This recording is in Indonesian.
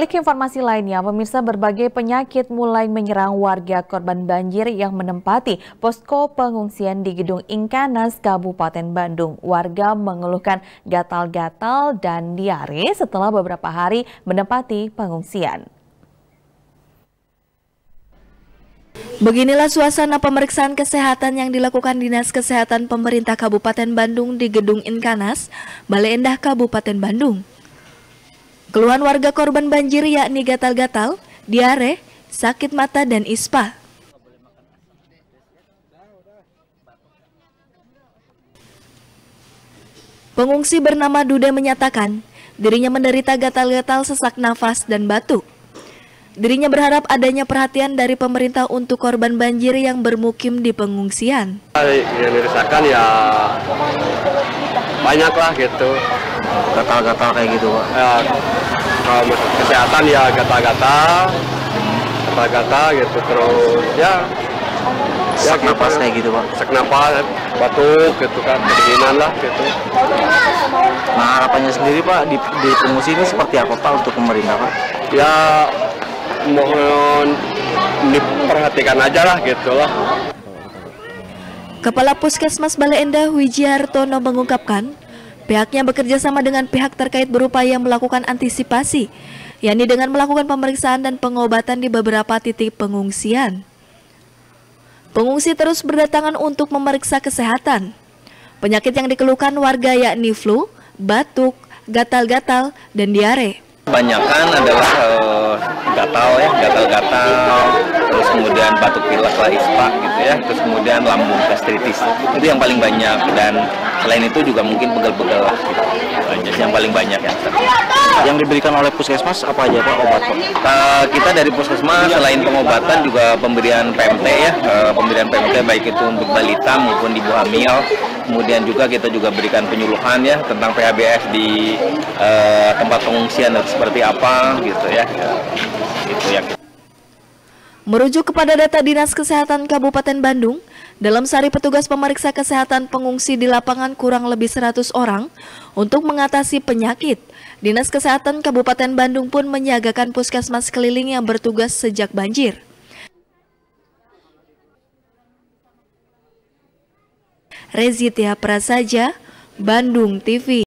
Balik informasi lainnya, pemirsa berbagai penyakit mulai menyerang warga korban banjir yang menempati posko pengungsian di Gedung Ingkanas, Kabupaten Bandung. Warga mengeluhkan gatal-gatal dan diare setelah beberapa hari menempati pengungsian. Beginilah suasana pemeriksaan kesehatan yang dilakukan Dinas Kesehatan Pemerintah Kabupaten Bandung di Gedung Inkanas, Balai Endah Kabupaten Bandung. Keluhan warga korban banjir yakni gatal-gatal, diare, sakit mata, dan ispa. Pengungsi bernama Dude menyatakan dirinya menderita gatal-gatal sesak nafas dan batuk. Dirinya berharap adanya perhatian dari pemerintah untuk korban banjir yang bermukim di pengungsian. Yang dirasakan ya banyak lah gitu. Gatal-gatal kayak gitu pak? Ya, kalau kesehatan ya gatal-gatal gatal-gatal gitu terus ya ya sesak napas kayak gitu pak? Sesak napas batuk gitu kan kedinginan lah gitu. Nah harapannya sendiri pak di, di pengungsi ini seperti apa pak untuk pemerintah pak? Ya mohon diperhatikan aja lah gitu lah Kepala Puskesmas Bale Endah Wijiartono mengungkapkan, pihaknya bekerja sama dengan pihak terkait berupaya melakukan antisipasi, yakni dengan melakukan pemeriksaan dan pengobatan di beberapa titik pengungsian. Pengungsi terus berdatangan untuk memeriksa kesehatan. Penyakit yang dikeluhkan warga yakni flu, batuk, gatal-gatal, dan diare. Kebanyakan adalah uh, gatal ya, gatal-gatal, terus kemudian batuk pilek lah ispa gitu ya, terus kemudian lambung gastritis. Itu yang paling banyak dan selain itu juga mungkin pegel-pegel lah gitu. Banyak yang paling banyak ya. Yang diberikan oleh puskesmas apa aja Pak obat Pak? Uh, kita dari puskesmas selain pengobatan juga pemberian PMT ya, uh, pemberian PMT baik itu untuk balita maupun ibu hamil. Kemudian juga kita juga berikan penyuluhan ya tentang PHBS di uh, tempat pengungsian seperti apa gitu ya. Gitu ya. Merujuk kepada data Dinas Kesehatan Kabupaten Bandung, dalam sehari petugas pemeriksa kesehatan pengungsi di lapangan kurang lebih 100 orang untuk mengatasi penyakit. Dinas Kesehatan Kabupaten Bandung pun menyiagakan puskesmas keliling yang bertugas sejak banjir. Rezitia Prasaja, Bandung TV